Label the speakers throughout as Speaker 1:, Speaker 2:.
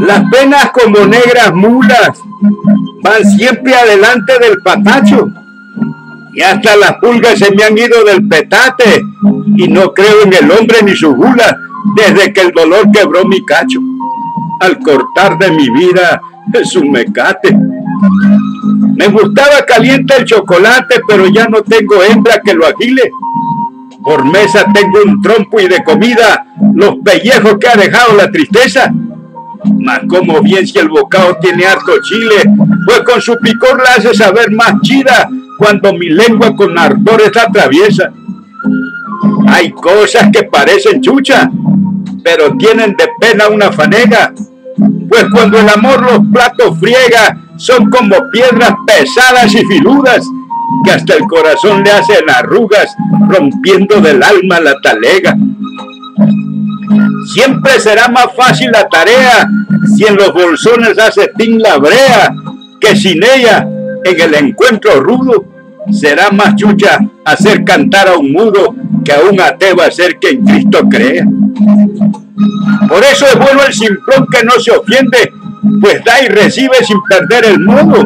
Speaker 1: Las penas como negras mulas van siempre adelante del patacho. Y hasta las pulgas se me han ido del petate y no creo en el hombre ni su gula desde que el dolor quebró mi cacho. Al cortar de mi vida es un mecate. Me gustaba caliente el chocolate, pero ya no tengo hembra que lo agile. Por mesa tengo un trompo y de comida los pellejos que ha dejado la tristeza. Mas como bien si el bocado tiene harto chile, pues con su picor la hace saber más chida cuando mi lengua con ardores la atraviesa. Hay cosas que parecen chucha, pero tienen de pena una fanega, pues cuando el amor los platos friega, son como piedras pesadas y filudas, que hasta el corazón le hacen arrugas, rompiendo del alma la talega. Siempre será más fácil la tarea si en los bolsones hace tin la brea, que sin ella, en el encuentro rudo, será más chucha hacer cantar a un mudo que a un ateo hacer que en Cristo crea. Por eso es bueno el simplón que no se ofiende, pues da y recibe sin perder el modo.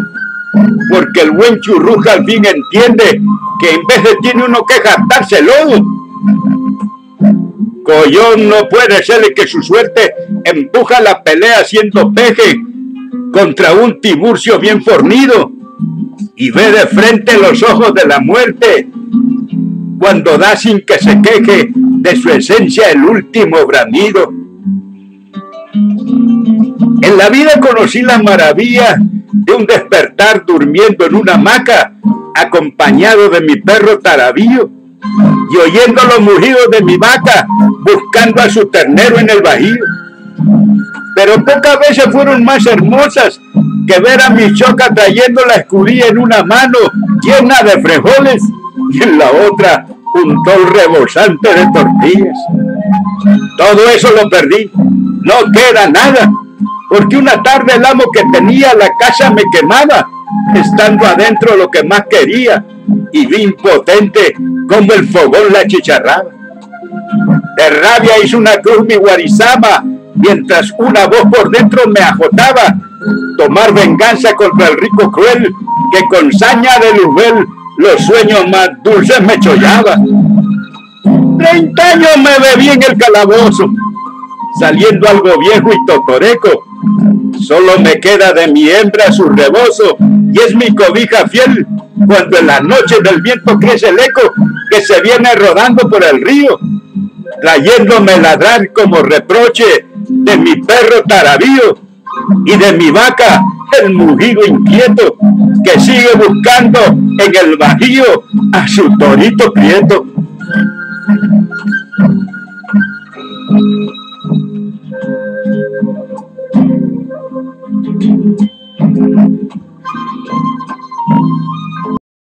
Speaker 1: Porque el buen churruja al fin entiende que en vez de tiene uno que jactarse lodo. Collón no puede ser que su suerte empuja la pelea haciendo peje contra un tiburcio bien fornido y ve de frente los ojos de la muerte cuando da sin que se queje de su esencia el último bramido. En la vida conocí la maravilla de un despertar durmiendo en una hamaca, acompañado de mi perro Tarabillo, y oyendo los mugidos de mi vaca, buscando a su ternero en el bajío. Pero pocas veces fueron más hermosas que ver a mi choca trayendo la escudilla en una mano llena de frijoles y en la otra un tol rebosante de tortillas. Todo eso lo perdí, no queda nada, porque una tarde el amo que tenía la casa me quemaba, estando adentro lo que más quería, y vi impotente como el fogón la chicharraba. De rabia hizo una cruz mi guarizama, mientras una voz por dentro me ajotaba, tomar venganza contra el rico cruel, que con saña de luzbel los sueños más dulces me chollaba. Treinta años me bebí en el calabozo, saliendo algo viejo y totoreco. Solo me queda de mi hembra su rebozo y es mi cobija fiel cuando en la noche del viento crece el eco que se viene rodando por el río, trayéndome ladrar como reproche de mi perro taravío y de mi vaca el mugido inquieto que sigue buscando en el bajío a su torito prieto. Thank you.